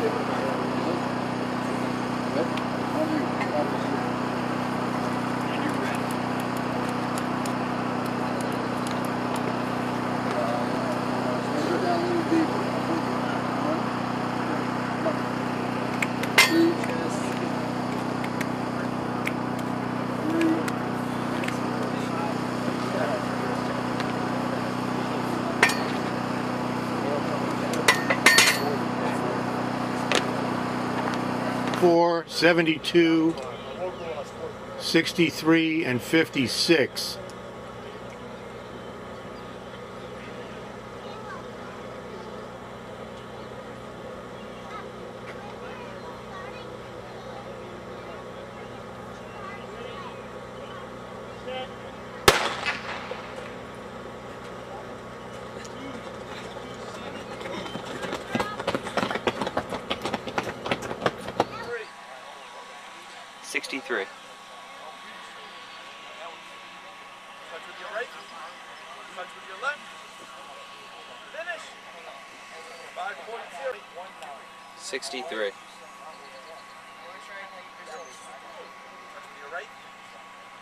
Thank you. 74, 72, 63, and 56. With your right. Touch with your left. Finish. Five point zero. Sixty-three. Touch with your right.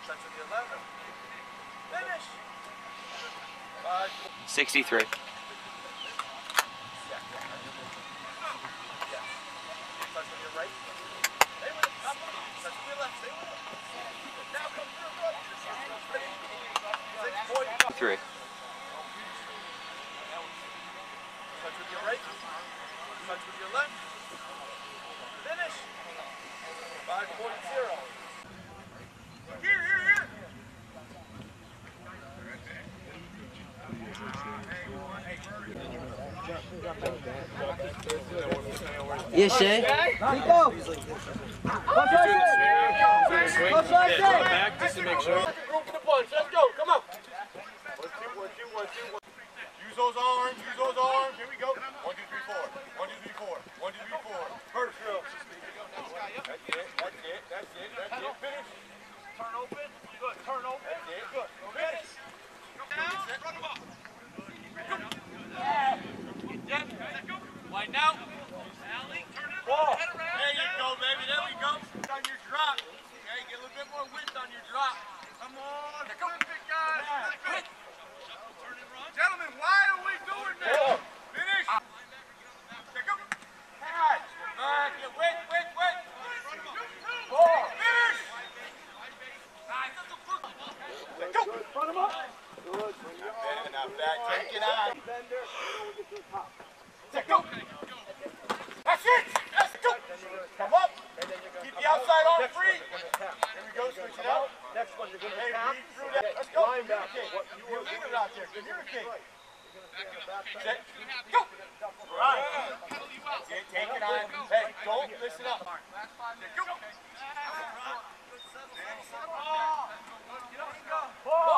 Touch with your left. Finish. Five. Sixty-three. Touch with your right. Stay with it. Touch with your left. Stay with it. 23. Yeah, Shay. Nico. Left side, Left side, Back just to make sure. Group the punch. Let's go. Come on. One, two, one, two, one, two, one. Use those arms. Use those arms. Here we go. One, two, three, four. One, two, three, four. One, two, three, four. First drill. That's it. That's it. That's it. That's it. Finish. Turn open. Good. Turn open. That's it. Good. Finish. Down. Run them up. Wide now. Alley, turn it around. Head around. There you go, baby. There we go. On your drop. Okay, get a little bit more width on your drop. Come on. Perfect, guys. Really good. Gentlemen, why are we doing this? Finish. Okay, go. Catch. Back. Wait, wait, wait. Ball. Finish. Go. Front him up. Good. Not bad, not. Take it out. Take go. That's it. Let's go. Come up. Keep the outside arm free. Here we go. Switch it out. Next one. You're gonna hey, read through that. Let's go. Communicate. You're leaving out there. Communicate. Set. Go. Right. Take, take it on. Hey, don't listen up. Go. Ball.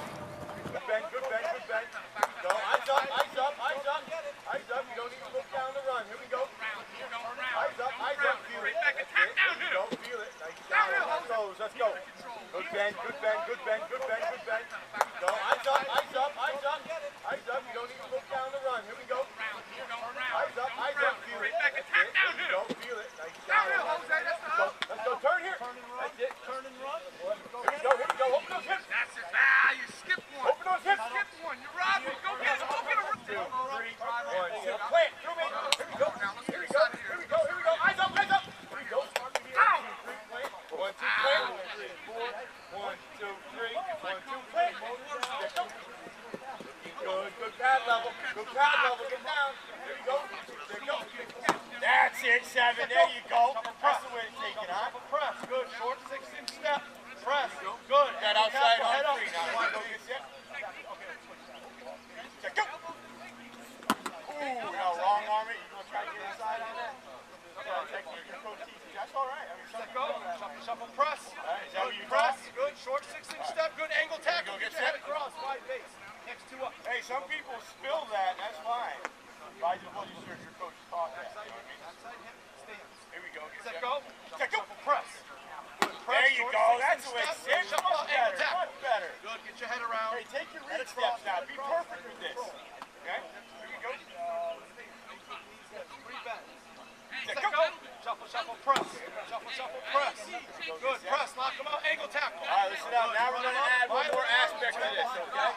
One, two, three. One, two, three. That's it, seven. There you go. That's the way take it, huh? Press. Good. Short six inch step. Press. Good. That outside on three now. One, two, three. Ooh, no, wrong arm. You that? Shuffle, press. Good. Get your head around. Okay, take your steps now. Be perfect with this. Okay? Here you go. Now, go. Shuffle, shuffle, press. Shuffle, shuffle, press. Good. Press. Lock them out. Angle tackle. All right, listen up. Now we're going to add one more aspect to this, okay?